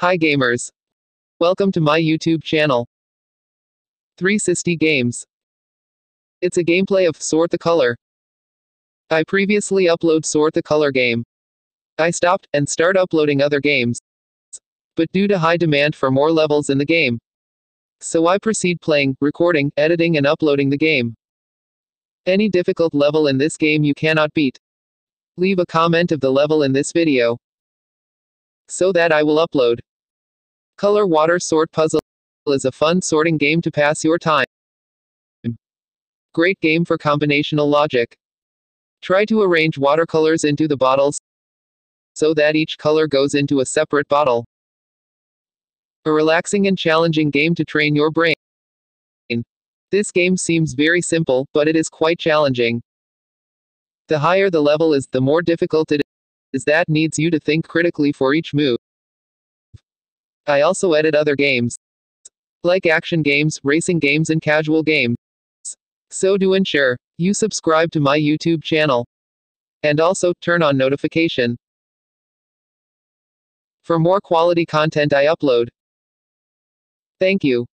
Hi gamers. Welcome to my YouTube channel. 360 Games. It's a gameplay of Sort the Color. I previously upload Sort the Color game. I stopped and start uploading other games. But due to high demand for more levels in the game. So I proceed playing, recording, editing and uploading the game. Any difficult level in this game you cannot beat. Leave a comment of the level in this video. So that I will upload. Color Water Sort Puzzle is a fun sorting game to pass your time. Great game for combinational logic. Try to arrange watercolors into the bottles so that each color goes into a separate bottle. A relaxing and challenging game to train your brain. This game seems very simple, but it is quite challenging. The higher the level is, the more difficult it is that needs you to think critically for each move. I also edit other games. Like action games, racing games and casual games. So do ensure you subscribe to my YouTube channel. And also, turn on notification. For more quality content I upload. Thank you.